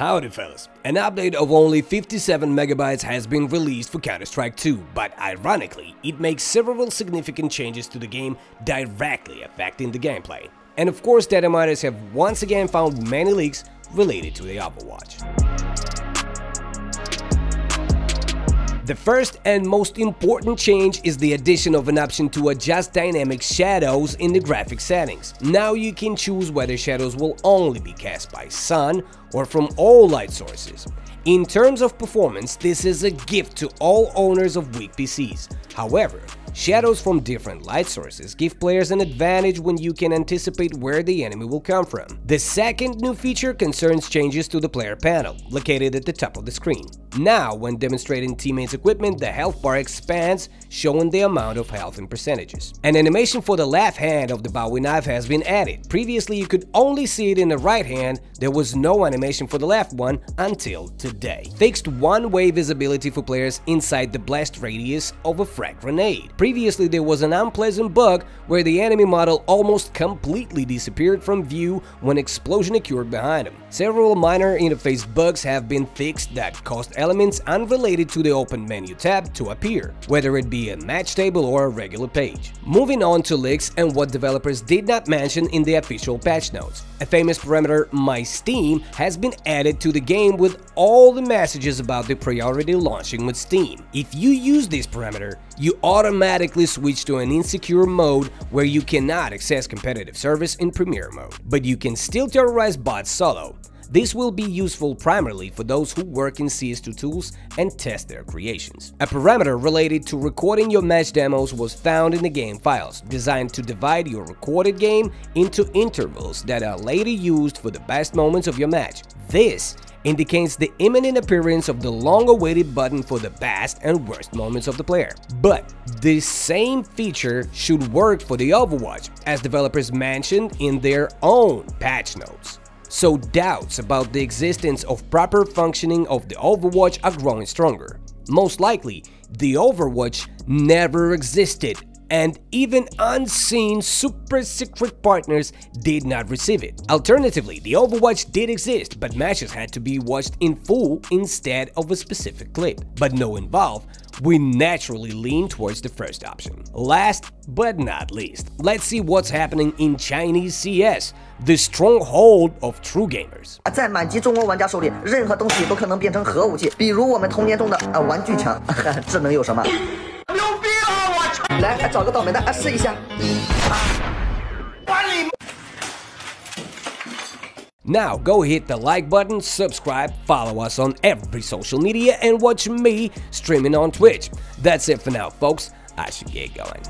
Howdy fellas, an update of only 57 megabytes has been released for Counter-Strike 2, but ironically, it makes several significant changes to the game directly affecting the gameplay. And of course, data miners have once again found many leaks related to the Overwatch. The first and most important change is the addition of an option to adjust dynamic shadows in the graphic settings. Now you can choose whether shadows will only be cast by sun or from all light sources. In terms of performance, this is a gift to all owners of weak PCs. However, Shadows from different light sources give players an advantage when you can anticipate where the enemy will come from. The second new feature concerns changes to the player panel, located at the top of the screen. Now, when demonstrating teammates' equipment, the health bar expands, showing the amount of health in percentages. An animation for the left hand of the Bowie knife has been added. Previously, you could only see it in the right hand, there was no animation for the left one until today. Fixed one-way visibility for players inside the blast radius of a frag grenade. Previously, there was an unpleasant bug where the enemy model almost completely disappeared from view when explosion occurred behind him. Several minor interface bugs have been fixed that caused elements unrelated to the open menu tab to appear, whether it be a match table or a regular page. Moving on to leaks and what developers did not mention in the official patch notes. A famous parameter, MySteam, has been added to the game with all the messages about the priority launching with Steam. If you use this parameter, you automatically switch to an insecure mode where you cannot access competitive service in Premier mode, but you can still terrorize bots solo. This will be useful primarily for those who work in CS2 tools and test their creations. A parameter related to recording your match demos was found in the game files, designed to divide your recorded game into intervals that are later used for the best moments of your match. This indicates the imminent appearance of the long-awaited button for the best and worst moments of the player. But this same feature should work for the Overwatch, as developers mentioned in their own patch notes. So doubts about the existence of proper functioning of the Overwatch are growing stronger. Most likely, the Overwatch never existed and even unseen super secret partners did not receive it. Alternatively, the Overwatch did exist, but matches had to be watched in full instead of a specific clip, but knowing Valve, we naturally lean towards the first option. Last but not least, let's see what's happening in Chinese CS, the stronghold of true gamers. 在满级中国玩家手里，任何东西都可能变成核武器，比如我们童年中的呃玩具枪，这能有什么？来，找个倒霉的啊，试一下。Now go hit the like button, subscribe, follow us on every social media, and watch me streaming on Twitch. That's it for now, folks. I should get going.